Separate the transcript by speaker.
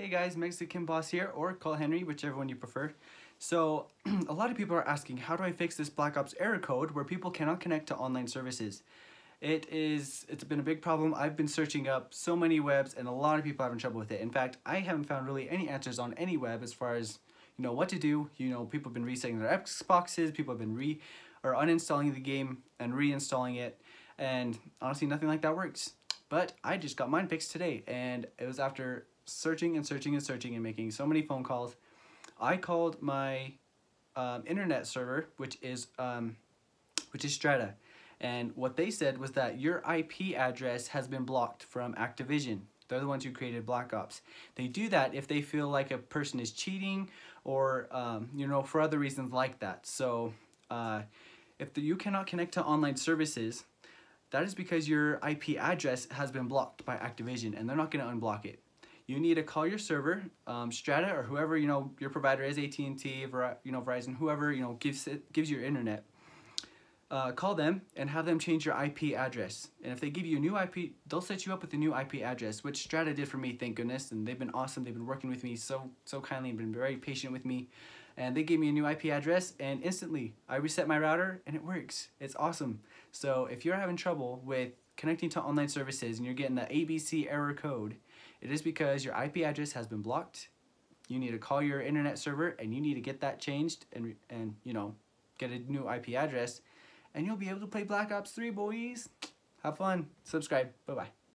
Speaker 1: Hey guys, Mexican Boss here, or Cole Henry, whichever one you prefer. So, a lot of people are asking, how do I fix this Black Ops error code where people cannot connect to online services? It is, it's been a big problem. I've been searching up so many webs and a lot of people are having trouble with it. In fact, I haven't found really any answers on any web as far as, you know, what to do. You know, people have been resetting their Xboxes, people have been re, or uninstalling the game and reinstalling it. And honestly, nothing like that works. But I just got mine fixed today and it was after searching and searching and searching and making so many phone calls. I called my um, internet server, which is um, which is Strata, and what they said was that your IP address has been blocked from Activision. They're the ones who created Black Ops. They do that if they feel like a person is cheating or um, you know for other reasons like that. So uh, if the, you cannot connect to online services, that is because your IP address has been blocked by Activision and they're not going to unblock it you need to call your server, um, Strata or whoever you know your provider is, AT&T, Ver you know Verizon, whoever you know gives it, gives you your internet. Uh, call them and have them change your IP address. And if they give you a new IP, they'll set you up with a new IP address, which Strata did for me, thank goodness. And they've been awesome. They've been working with me so so kindly and been very patient with me. And they gave me a new IP address, and instantly I reset my router, and it works. It's awesome. So if you're having trouble with connecting to online services and you're getting the ABC error code, it is because your IP address has been blocked. You need to call your internet server and you need to get that changed and, and you know, get a new IP address and you'll be able to play Black Ops 3, boys. Have fun. Subscribe. Bye-bye.